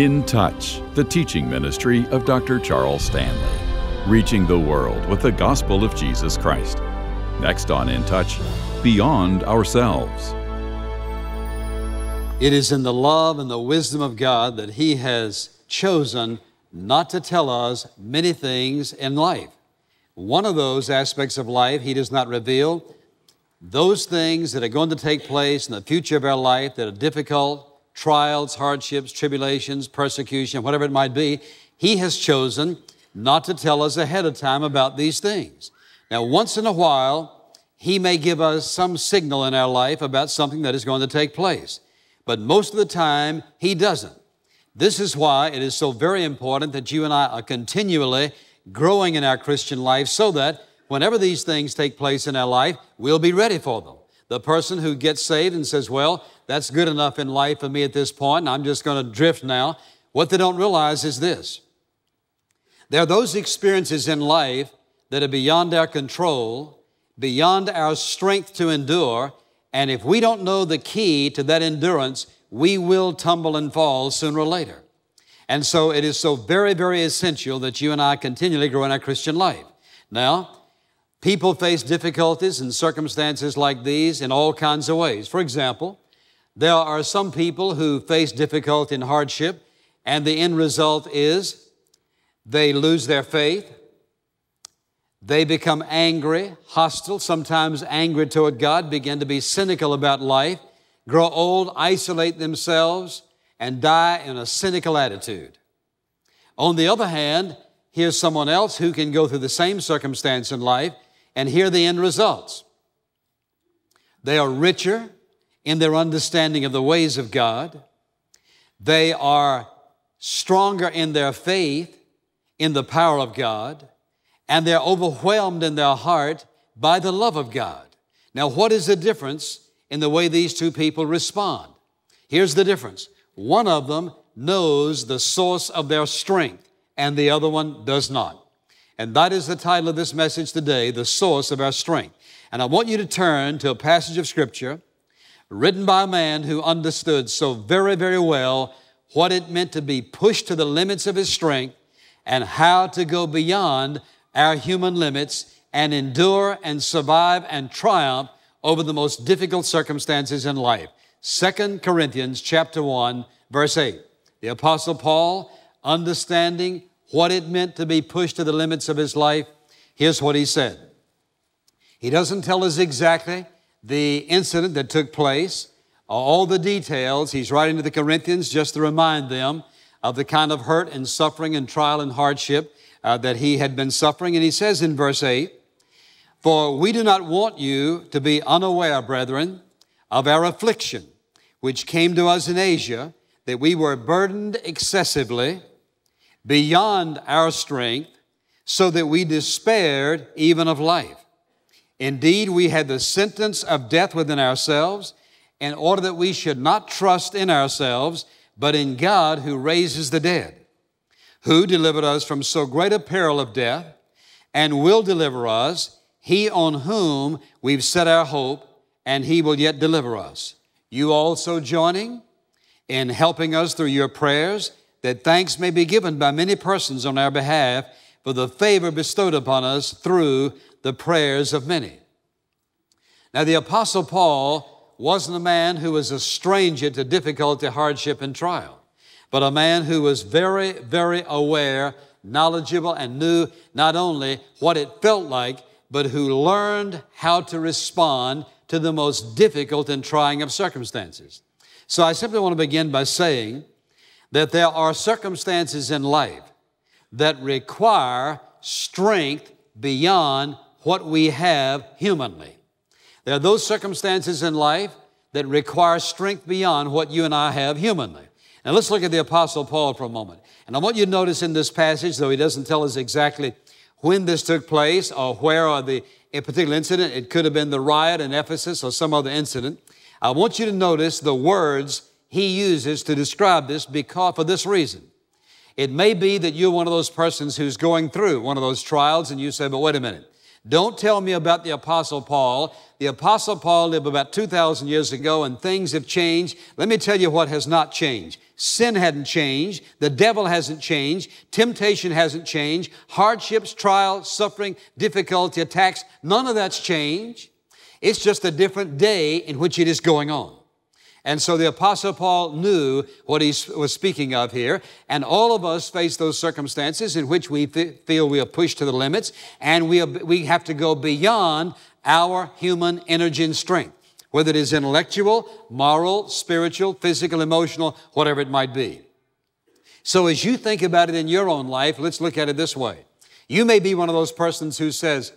In Touch, the teaching ministry of Dr. Charles Stanley, reaching the world with the gospel of Jesus Christ. Next on In Touch, Beyond Ourselves. It is in the love and the wisdom of God that He has chosen not to tell us many things in life. One of those aspects of life He does not reveal. Those things that are going to take place in the future of our life that are difficult, trials, hardships, tribulations, persecution, whatever it might be, He has chosen not to tell us ahead of time about these things. Now, once in a while, He may give us some signal in our life about something that is going to take place, but most of the time, He doesn't. This is why it is so very important that you and I are continually growing in our Christian life so that whenever these things take place in our life, we'll be ready for them. The person who gets saved and says, Well, that's good enough in life for me at this point, and I'm just going to drift now. What they don't realize is this there are those experiences in life that are beyond our control, beyond our strength to endure, and if we don't know the key to that endurance, we will tumble and fall sooner or later. And so it is so very, very essential that you and I continually grow in our Christian life. Now, People face difficulties and circumstances like these in all kinds of ways. For example, there are some people who face difficulty and hardship, and the end result is they lose their faith. They become angry, hostile, sometimes angry toward God, begin to be cynical about life, grow old, isolate themselves, and die in a cynical attitude. On the other hand, here's someone else who can go through the same circumstance in life and here are the end results. They are richer in their understanding of the ways of God. They are stronger in their faith in the power of God. And they're overwhelmed in their heart by the love of God. Now, what is the difference in the way these two people respond? Here's the difference. One of them knows the source of their strength, and the other one does not. And that is the title of this message today, The Source of Our Strength. And I want you to turn to a passage of Scripture written by a man who understood so very, very well what it meant to be pushed to the limits of his strength and how to go beyond our human limits and endure and survive and triumph over the most difficult circumstances in life. Second Corinthians chapter 1 verse 8. The apostle Paul understanding what it meant to be pushed to the limits of his life, here's what he said. He doesn't tell us exactly the incident that took place, all the details. He's writing to the Corinthians just to remind them of the kind of hurt and suffering and trial and hardship uh, that he had been suffering. And he says in verse 8, For we do not want you to be unaware, brethren, of our affliction, which came to us in Asia, that we were burdened excessively beyond our strength, so that we despaired even of life. Indeed, we had the sentence of death within ourselves, in order that we should not trust in ourselves, but in God who raises the dead, who delivered us from so great a peril of death, and will deliver us, he on whom we've set our hope, and he will yet deliver us. You also joining in helping us through your prayers that thanks may be given by many persons on our behalf for the favor bestowed upon us through the prayers of many. Now, the Apostle Paul wasn't a man who was a stranger to difficulty, hardship, and trial, but a man who was very, very aware, knowledgeable, and knew not only what it felt like, but who learned how to respond to the most difficult and trying of circumstances. So I simply want to begin by saying that there are circumstances in life that require strength beyond what we have humanly. There are those circumstances in life that require strength beyond what you and I have humanly. Now let's look at the Apostle Paul for a moment. And I want you to notice in this passage, though he doesn't tell us exactly when this took place or where or the a particular incident, it could have been the riot in Ephesus or some other incident. I want you to notice the words he uses to describe this because for this reason. It may be that you're one of those persons who's going through one of those trials and you say, but wait a minute. Don't tell me about the Apostle Paul. The Apostle Paul lived about 2,000 years ago and things have changed. Let me tell you what has not changed. Sin hadn't changed. The devil hasn't changed. Temptation hasn't changed. Hardships, trials, suffering, difficulty, attacks, none of that's changed. It's just a different day in which it is going on. And so the Apostle Paul knew what he was speaking of here. And all of us face those circumstances in which we feel we are pushed to the limits and we, we have to go beyond our human energy and strength, whether it is intellectual, moral, spiritual, physical, emotional, whatever it might be. So as you think about it in your own life, let's look at it this way. You may be one of those persons who says,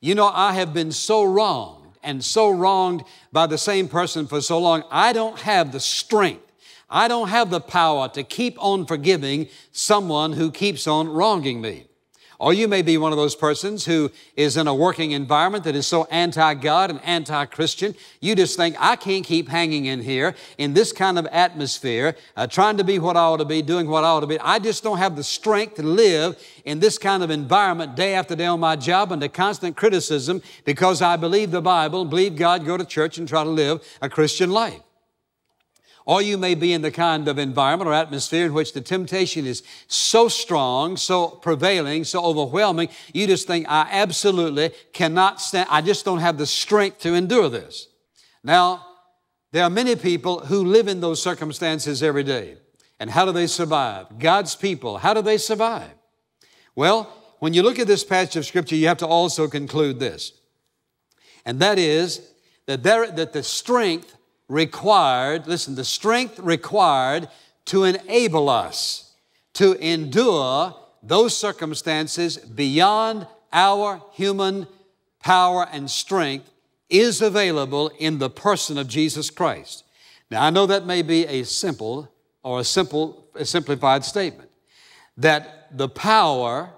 you know, I have been so wrong and so wronged by the same person for so long, I don't have the strength. I don't have the power to keep on forgiving someone who keeps on wronging me. Or you may be one of those persons who is in a working environment that is so anti-God and anti-Christian, you just think, I can't keep hanging in here in this kind of atmosphere, uh, trying to be what I ought to be, doing what I ought to be. I just don't have the strength to live in this kind of environment day after day on my job under constant criticism because I believe the Bible, believe God, go to church and try to live a Christian life. Or you may be in the kind of environment or atmosphere in which the temptation is so strong, so prevailing, so overwhelming, you just think, I absolutely cannot stand, I just don't have the strength to endure this. Now, there are many people who live in those circumstances every day. And how do they survive? God's people, how do they survive? Well, when you look at this passage of Scripture, you have to also conclude this. And that is that, there, that the strength required, listen, the strength required to enable us to endure those circumstances beyond our human power and strength is available in the person of Jesus Christ. Now, I know that may be a simple or a simple, a simplified statement that the power,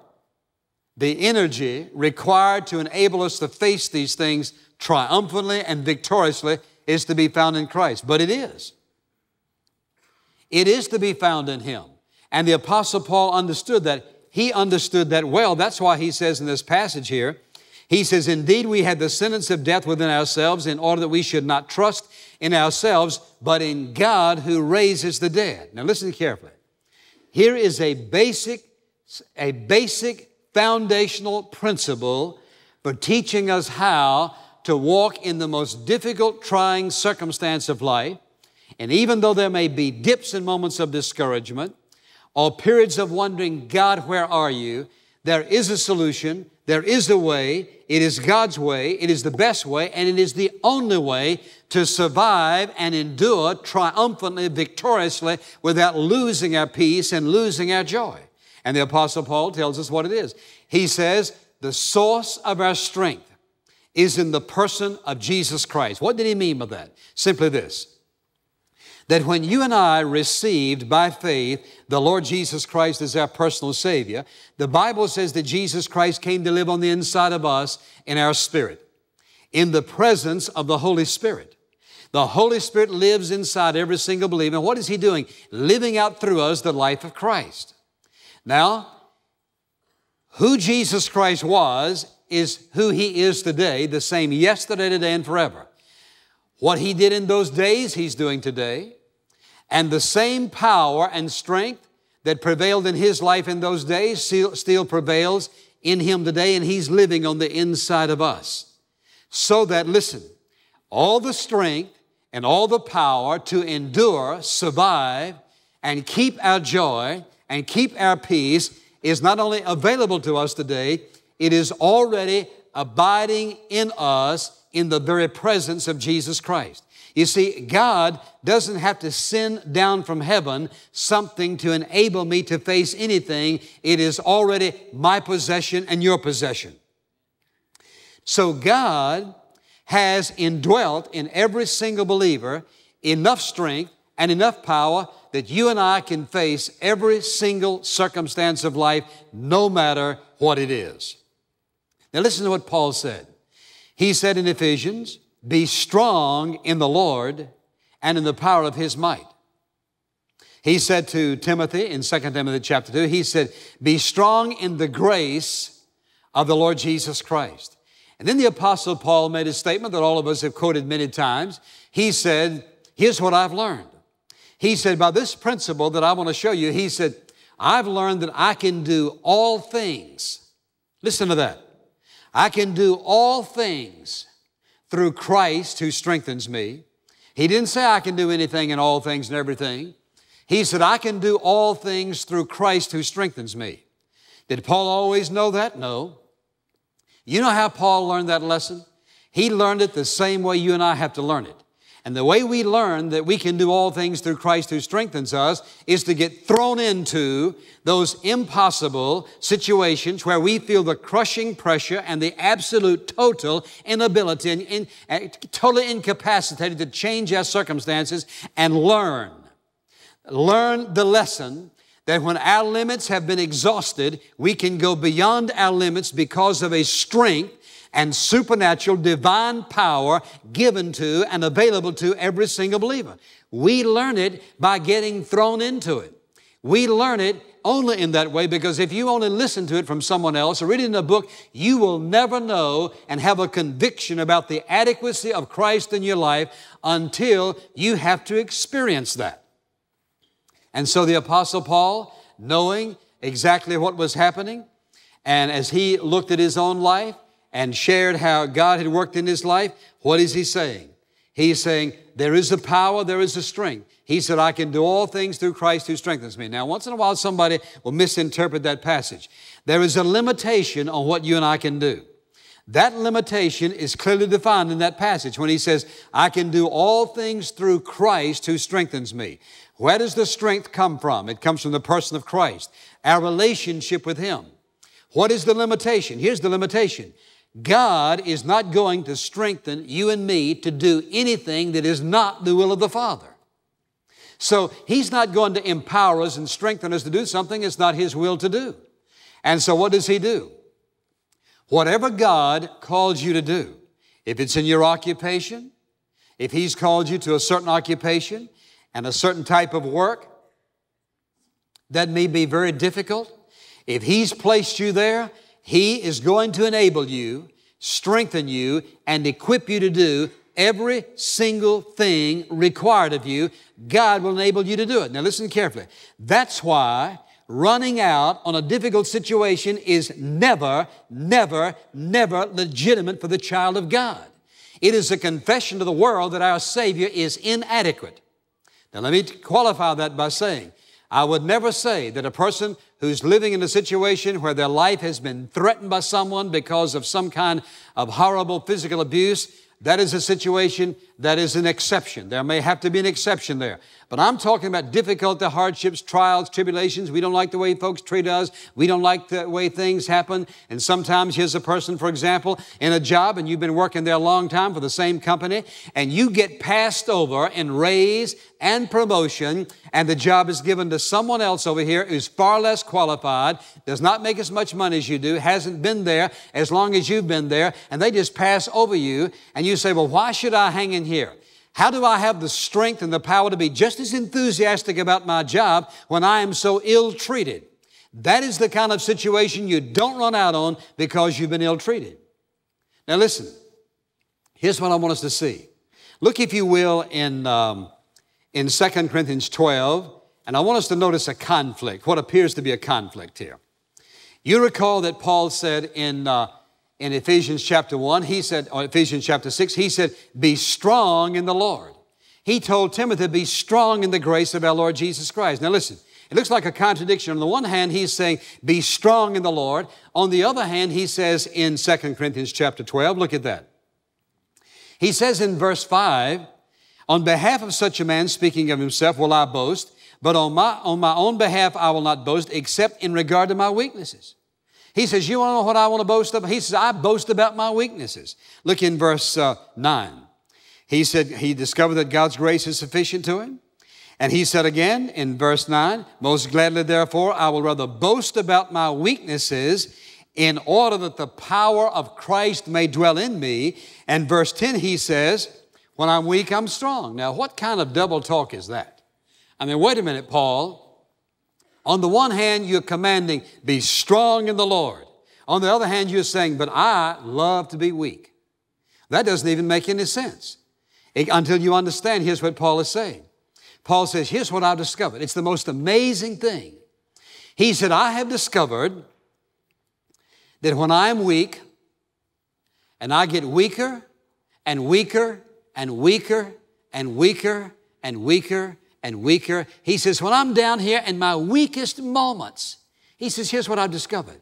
the energy required to enable us to face these things triumphantly and victoriously is to be found in Christ, but it is. It is to be found in Him. And the Apostle Paul understood that. He understood that well. That's why he says in this passage here, he says, Indeed, we had the sentence of death within ourselves in order that we should not trust in ourselves, but in God who raises the dead. Now listen carefully. Here is a basic, a basic foundational principle for teaching us how to walk in the most difficult, trying circumstance of life. And even though there may be dips and moments of discouragement or periods of wondering, God, where are you? There is a solution. There is a way. It is God's way. It is the best way. And it is the only way to survive and endure triumphantly, victoriously without losing our peace and losing our joy. And the apostle Paul tells us what it is. He says, the source of our strength is in the person of Jesus Christ. What did he mean by that? Simply this that when you and I received by faith the Lord Jesus Christ as our personal Savior, the Bible says that Jesus Christ came to live on the inside of us in our spirit, in the presence of the Holy Spirit. The Holy Spirit lives inside every single believer. What is He doing? Living out through us the life of Christ. Now, who Jesus Christ was is who He is today, the same yesterday, today, and forever. What He did in those days, He's doing today. And the same power and strength that prevailed in His life in those days still, prevails in Him today, and He's living on the inside of us. So that, listen, all the strength and all the power to endure, survive, and keep our joy and keep our peace is not only available to us today, it is already abiding in us in the very presence of Jesus Christ. You see, God doesn't have to send down from heaven something to enable me to face anything. It is already my possession and your possession. So God has indwelt in every single believer enough strength and enough power that you and I can face every single circumstance of life, no matter what it is. Now listen to what Paul said. He said in Ephesians, be strong in the Lord and in the power of his might. He said to Timothy in 2 Timothy chapter 2, he said, be strong in the grace of the Lord Jesus Christ. And then the Apostle Paul made a statement that all of us have quoted many times. He said, Here's what I've learned. He said, By this principle that I want to show you, he said, I've learned that I can do all things. Listen to that. I can do all things through Christ who strengthens me. He didn't say I can do anything and all things and everything. He said, I can do all things through Christ who strengthens me. Did Paul always know that? No. You know how Paul learned that lesson? He learned it the same way you and I have to learn it. And the way we learn that we can do all things through Christ who strengthens us is to get thrown into those impossible situations where we feel the crushing pressure and the absolute total inability and in, totally incapacitated to change our circumstances and learn. Learn the lesson that when our limits have been exhausted, we can go beyond our limits because of a strength and supernatural divine power given to and available to every single believer. We learn it by getting thrown into it. We learn it only in that way because if you only listen to it from someone else or read it in a book, you will never know and have a conviction about the adequacy of Christ in your life until you have to experience that. And so the Apostle Paul, knowing exactly what was happening, and as he looked at his own life and shared how God had worked in his life, what is he saying? He's saying, There is a power, there is a strength. He said, I can do all things through Christ who strengthens me. Now, once in a while, somebody will misinterpret that passage. There is a limitation on what you and I can do. That limitation is clearly defined in that passage when he says, I can do all things through Christ who strengthens me. Where does the strength come from? It comes from the person of Christ, our relationship with Him. What is the limitation? Here's the limitation. God is not going to strengthen you and me to do anything that is not the will of the Father. So He's not going to empower us and strengthen us to do something it's not His will to do. And so what does He do? Whatever God calls you to do, if it's in your occupation, if He's called you to a certain occupation, and a certain type of work that may be very difficult, if He's placed you there, He is going to enable you, strengthen you, and equip you to do every single thing required of you. God will enable you to do it. Now listen carefully. That's why running out on a difficult situation is never, never, never legitimate for the child of God. It is a confession to the world that our Savior is inadequate. Now, let me qualify that by saying, I would never say that a person who's living in a situation where their life has been threatened by someone because of some kind of horrible physical abuse, that is a situation that is an exception. There may have to be an exception there. But I'm talking about difficulty, hardships, trials, tribulations. We don't like the way folks treat us. We don't like the way things happen. And sometimes here's a person, for example, in a job and you've been working there a long time for the same company and you get passed over and raise and promotion and the job is given to someone else over here who's far less qualified, does not make as much money as you do, hasn't been there as long as you've been there, and they just pass over you and you say, well, why should I hang in here? How do I have the strength and the power to be just as enthusiastic about my job when I am so ill treated? That is the kind of situation you don't run out on because you've been ill treated. Now, listen, here's what I want us to see. Look, if you will, in, um, in 2 Corinthians 12, and I want us to notice a conflict, what appears to be a conflict here. You recall that Paul said in uh, in Ephesians chapter 1, he said, or Ephesians chapter 6, he said, Be strong in the Lord. He told Timothy, Be strong in the grace of our Lord Jesus Christ. Now listen, it looks like a contradiction. On the one hand, he's saying, Be strong in the Lord. On the other hand, he says in 2 Corinthians chapter 12, look at that. He says in verse 5, On behalf of such a man, speaking of himself, will I boast, but on my, on my own behalf I will not boast, except in regard to my weaknesses. He says, You want to know what I want to boast of? He says, I boast about my weaknesses. Look in verse uh, 9. He said, He discovered that God's grace is sufficient to him. And he said again in verse 9, Most gladly, therefore, I will rather boast about my weaknesses in order that the power of Christ may dwell in me. And verse 10, he says, When I'm weak, I'm strong. Now, what kind of double talk is that? I mean, wait a minute, Paul. On the one hand, you're commanding, be strong in the Lord. On the other hand, you're saying, but I love to be weak. That doesn't even make any sense it, until you understand. Here's what Paul is saying. Paul says, Here's what I've discovered. It's the most amazing thing. He said, I have discovered that when I'm weak and I get weaker and weaker and weaker and weaker and weaker and weaker, he says, when I'm down here in my weakest moments, he says, here's what I've discovered.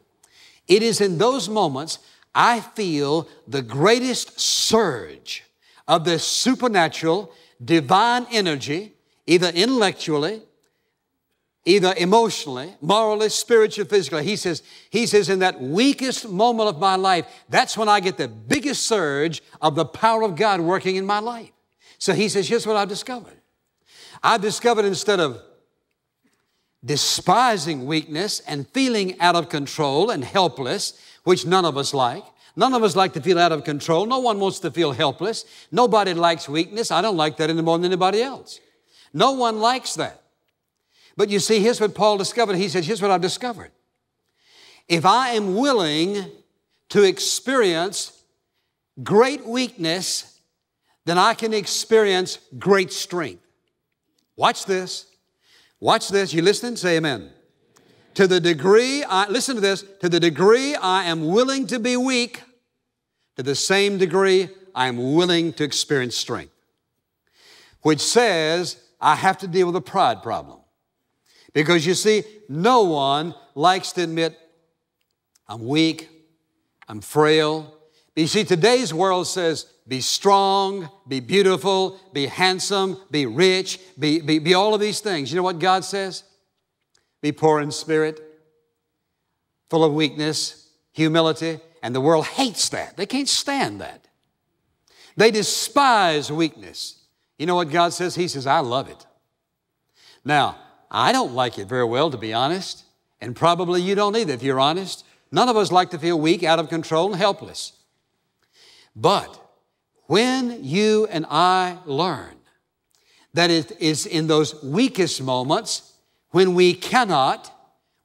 It is in those moments I feel the greatest surge of the supernatural, divine energy, either intellectually, either emotionally, morally, spiritually, physically. He says, he says, in that weakest moment of my life, that's when I get the biggest surge of the power of God working in my life. So he says, here's what I've discovered. I've discovered instead of despising weakness and feeling out of control and helpless, which none of us like. None of us like to feel out of control. No one wants to feel helpless. Nobody likes weakness. I don't like that any more than anybody else. No one likes that. But you see, here's what Paul discovered. He says, Here's what I've discovered. If I am willing to experience great weakness, then I can experience great strength. Watch this. Watch this. You listening? Say amen. To the degree I, listen to this, to the degree I am willing to be weak, to the same degree I am willing to experience strength. Which says I have to deal with a pride problem. Because you see, no one likes to admit, I'm weak, I'm frail. But You see, today's world says, be strong, be beautiful, be handsome, be rich, be, be, be all of these things. You know what God says? Be poor in spirit, full of weakness, humility, and the world hates that. They can't stand that. They despise weakness. You know what God says? He says, I love it. Now, I don't like it very well, to be honest, and probably you don't either, if you're honest. None of us like to feel weak, out of control, and helpless. But when you and I learn that it is in those weakest moments when we cannot,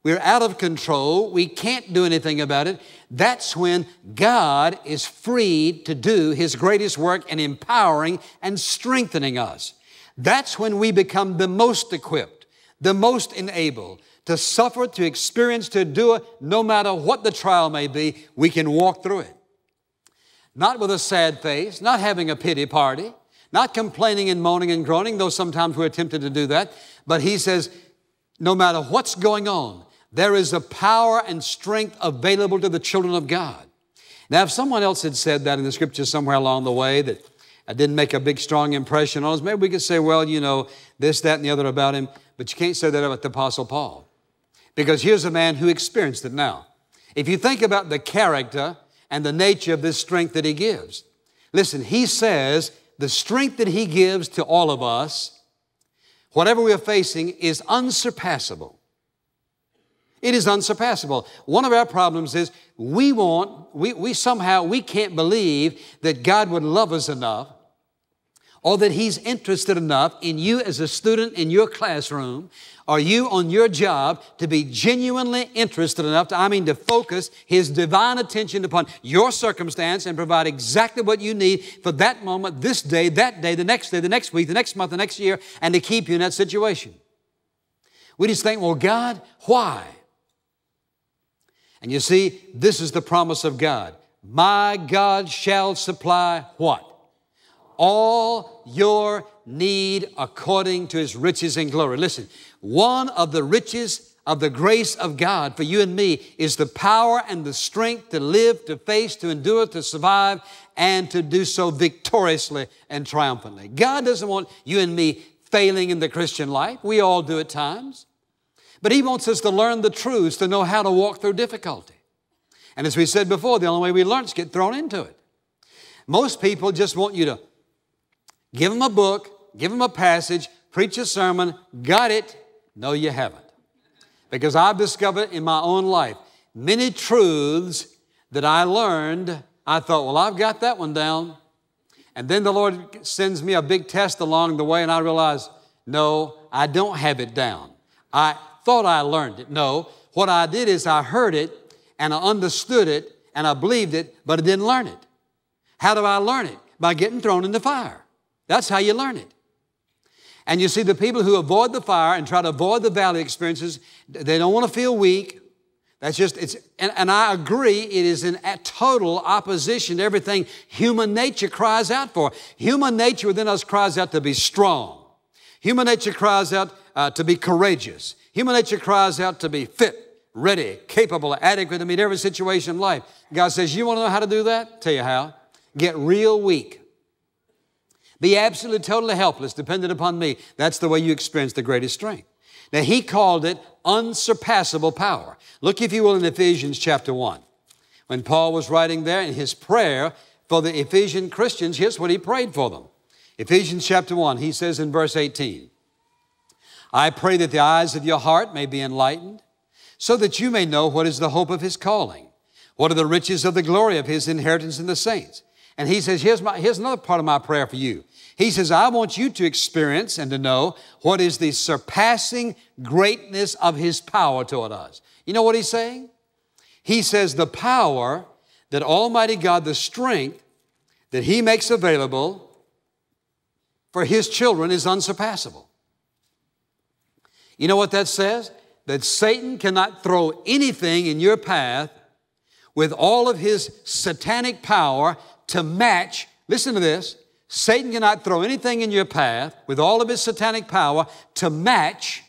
we're out of control, we can't do anything about it, that's when God is freed to do His greatest work in empowering and strengthening us. That's when we become the most equipped, the most enabled to suffer, to experience, to do it, no matter what the trial may be, we can walk through it not with a sad face, not having a pity party, not complaining and moaning and groaning, though sometimes we're tempted to do that. But he says, no matter what's going on, there is a power and strength available to the children of God. Now, if someone else had said that in the scripture somewhere along the way that I didn't make a big, strong impression on us, maybe we could say, well, you know, this, that, and the other about him, but you can't say that about the Apostle Paul. Because here's a man who experienced it now. If you think about the character and the nature of this strength that He gives. Listen, He says the strength that He gives to all of us, whatever we are facing, is unsurpassable. It is unsurpassable. One of our problems is we want, we, we somehow, we can't believe that God would love us enough or that He's interested enough in you as a student in your classroom are you on your job to be genuinely interested enough to, I mean, to focus His divine attention upon your circumstance and provide exactly what you need for that moment, this day, that day, the next day, the next week, the next month, the next year, and to keep you in that situation? We just think, well, God, why? And you see, this is the promise of God. My God shall supply what? All your need according to his riches and glory. Listen, one of the riches of the grace of God for you and me is the power and the strength to live, to face, to endure, to survive, and to do so victoriously and triumphantly. God doesn't want you and me failing in the Christian life. We all do at times. But He wants us to learn the truths, to know how to walk through difficulty. And as we said before, the only way we learn is get thrown into it. Most people just want you to give them a book, give them a passage, preach a sermon, got it, no, you haven't. Because I've discovered in my own life many truths that I learned. I thought, well, I've got that one down. And then the Lord sends me a big test along the way, and I realize, no, I don't have it down. I thought I learned it. No, what I did is I heard it, and I understood it and I believed it, but I didn't learn it. How do I learn it? By getting thrown in the fire. That's how you learn it. And you see, the people who avoid the fire and try to avoid the valley experiences, they don't want to feel weak. That's just, it's, and, and I agree, it is in total opposition to everything human nature cries out for. Human nature within us cries out to be strong. Human nature cries out uh, to be courageous. Human nature cries out to be fit, ready, capable, adequate to meet every situation in life. God says, You want to know how to do that? Tell you how. Get real weak. Be absolutely, totally helpless, dependent upon me. That's the way you experience the greatest strength. Now, he called it unsurpassable power. Look, if you will, in Ephesians chapter 1. When Paul was writing there in his prayer for the Ephesian Christians, here's what he prayed for them. Ephesians chapter 1, he says in verse 18, I pray that the eyes of your heart may be enlightened, so that you may know what is the hope of his calling, what are the riches of the glory of his inheritance in the saints. And he says, here's, my, here's another part of my prayer for you. He says, I want you to experience and to know what is the surpassing greatness of his power toward us. You know what he's saying? He says, the power that Almighty God, the strength that he makes available for his children is unsurpassable. You know what that says? That Satan cannot throw anything in your path with all of his satanic power to match, listen to this, Satan cannot throw anything in your path with all of his satanic power to match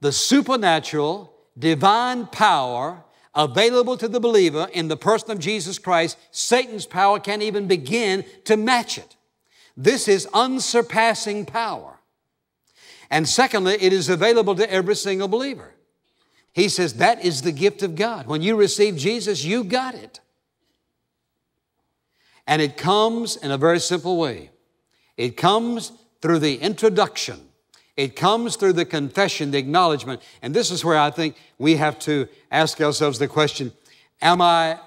the supernatural, divine power available to the believer in the person of Jesus Christ. Satan's power can't even begin to match it. This is unsurpassing power. And secondly, it is available to every single believer. He says that is the gift of God. When you receive Jesus, you got it. And it comes in a very simple way. It comes through the introduction. It comes through the confession, the acknowledgement. And this is where I think we have to ask ourselves the question, am I,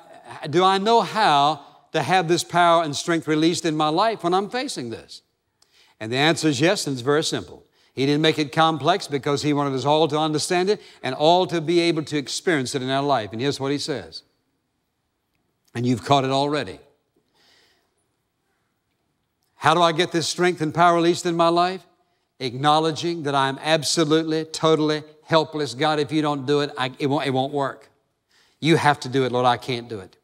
do I know how to have this power and strength released in my life when I'm facing this? And the answer is yes, and it's very simple. He didn't make it complex because He wanted us all to understand it and all to be able to experience it in our life. And here's what He says. And you've caught it already. How do I get this strength and power released in my life? Acknowledging that I'm absolutely, totally helpless. God, if you don't do it, I, it, won't, it won't work. You have to do it, Lord. I can't do it.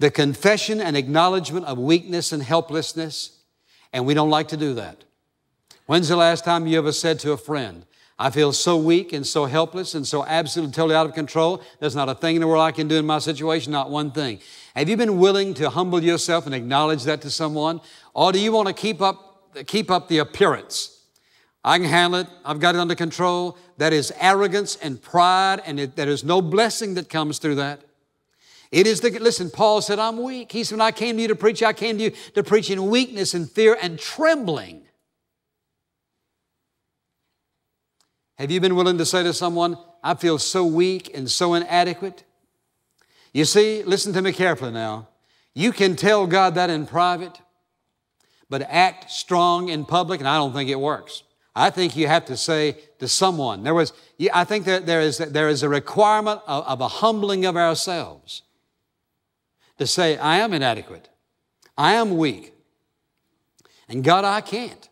The confession and acknowledgement of weakness and helplessness, and we don't like to do that. When's the last time you ever said to a friend, I feel so weak and so helpless and so absolutely totally out of control. There's not a thing in the world I can do in my situation, not one thing. Have you been willing to humble yourself and acknowledge that to someone? Or do you want to keep up, keep up the appearance? I can handle it. I've got it under control. That is arrogance and pride, and it, there is no blessing that comes through that. It is the, listen, Paul said, I'm weak. He said, when I came to you to preach, I came to you to preach in weakness and fear and trembling. Have you been willing to say to someone, I feel so weak and so inadequate? You see, listen to me carefully now. You can tell God that in private, but act strong in public, and I don't think it works. I think you have to say to someone, there was, I think that there is, there is a requirement of, of a humbling of ourselves to say, I am inadequate. I am weak. And God, I can't.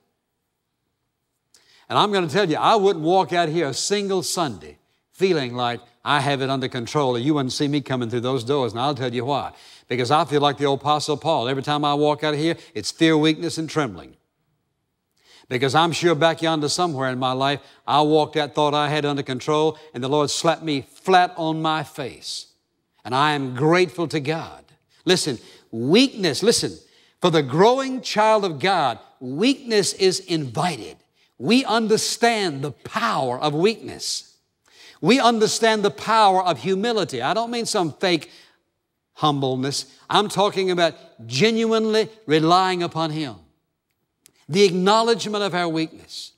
And I'm going to tell you, I wouldn't walk out here a single Sunday feeling like I have it under control, you wouldn't see me coming through those doors. And I'll tell you why. Because I feel like the old Apostle Paul. Every time I walk out of here, it's fear, weakness, and trembling. Because I'm sure back yonder somewhere in my life, I walked out, thought I had under control, and the Lord slapped me flat on my face. And I am grateful to God. Listen, weakness, listen, for the growing child of God, weakness is invited we understand the power of weakness. We understand the power of humility. I don't mean some fake humbleness. I'm talking about genuinely relying upon Him. The acknowledgement of our weakness.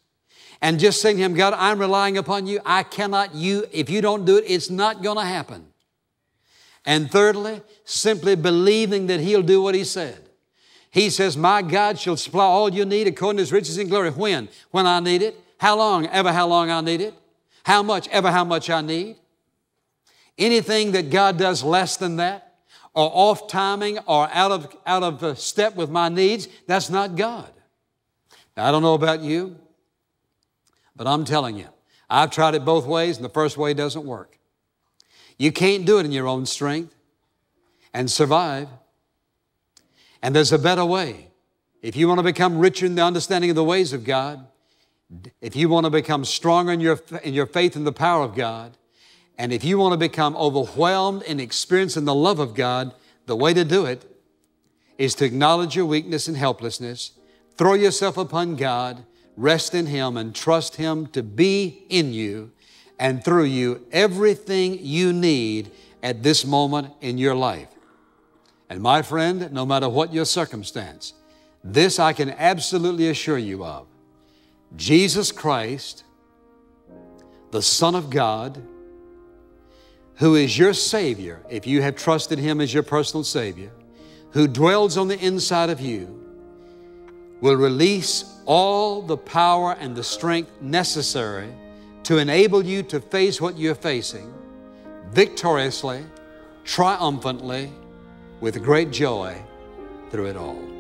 And just saying to Him, God, I'm relying upon you. I cannot, you, if you don't do it, it's not going to happen. And thirdly, simply believing that He'll do what He said. He says, My God shall supply all you need according to his riches and glory. When? When I need it. How long? Ever how long I need it. How much? Ever how much I need. Anything that God does less than that, or off timing, or out of, out of uh, step with my needs, that's not God. Now, I don't know about you, but I'm telling you, I've tried it both ways, and the first way doesn't work. You can't do it in your own strength and survive. And there's a better way. If you want to become richer in the understanding of the ways of God, if you want to become stronger in your, in your faith in the power of God, and if you want to become overwhelmed in experiencing the love of God, the way to do it is to acknowledge your weakness and helplessness, throw yourself upon God, rest in Him, and trust Him to be in you and through you everything you need at this moment in your life. And my friend, no matter what your circumstance, this I can absolutely assure you of. Jesus Christ, the Son of God, who is your Savior, if you have trusted Him as your personal Savior, who dwells on the inside of you, will release all the power and the strength necessary to enable you to face what you're facing victoriously, triumphantly, with great joy through it all.